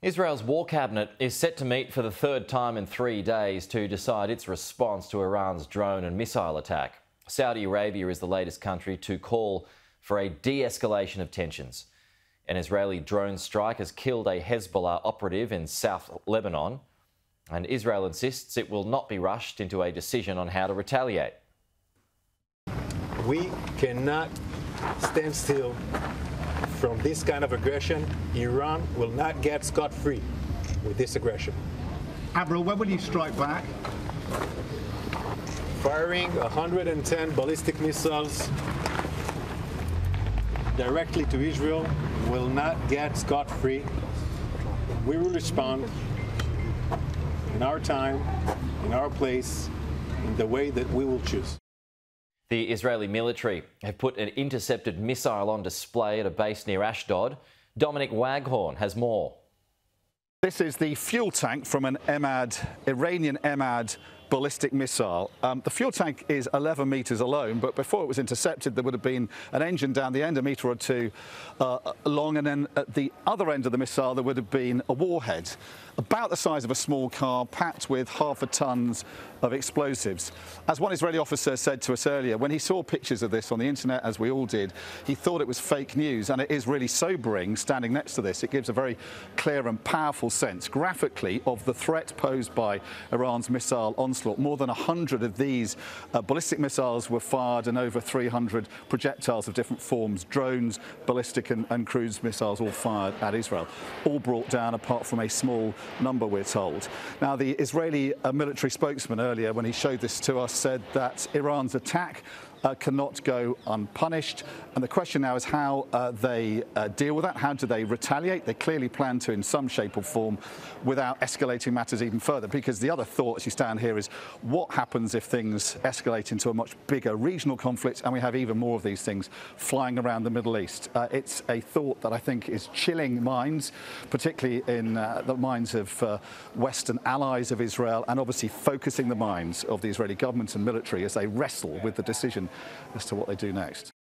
Israel's war cabinet is set to meet for the third time in three days to decide its response to Iran's drone and missile attack. Saudi Arabia is the latest country to call for a de escalation of tensions. An Israeli drone strike has killed a Hezbollah operative in South Lebanon, and Israel insists it will not be rushed into a decision on how to retaliate. We cannot stand still from this kind of aggression, Iran will not get scot free with this aggression. Admiral, when will you strike back? Firing 110 ballistic missiles directly to Israel will not get scot free. We will respond in our time, in our place, in the way that we will choose. The Israeli military have put an intercepted missile on display at a base near Ashdod. Dominic Waghorn has more. This is the fuel tank from an Emad, Iranian Emad ballistic missile. Um, the fuel tank is 11 metres alone, but before it was intercepted, there would have been an engine down the end, a metre or two uh, long, and then at the other end of the missile, there would have been a warhead about the size of a small car, packed with half a tonnes of explosives. As one Israeli officer said to us earlier, when he saw pictures of this on the internet, as we all did, he thought it was fake news, and it is really sobering standing next to this. It gives a very clear and powerful sense, graphically, of the threat posed by Iran's missile onslaught onslaught. More than 100 of these uh, ballistic missiles were fired and over 300 projectiles of different forms, drones, ballistic and, and cruise missiles all fired at Israel. All brought down apart from a small number, we're told. Now, the Israeli uh, military spokesman earlier, when he showed this to us, said that Iran's attack uh, cannot go unpunished. And the question now is how uh, they uh, deal with that. How do they retaliate? They clearly plan to in some shape or form without escalating matters even further. Because the other thought as you stand here is what happens if things escalate into a much bigger regional conflict and we have even more of these things flying around the Middle East? Uh, it's a thought that I think is chilling minds, particularly in uh, the minds of uh, Western allies of Israel and obviously focusing the minds of the Israeli government and military as they wrestle with the decision as to what they do next.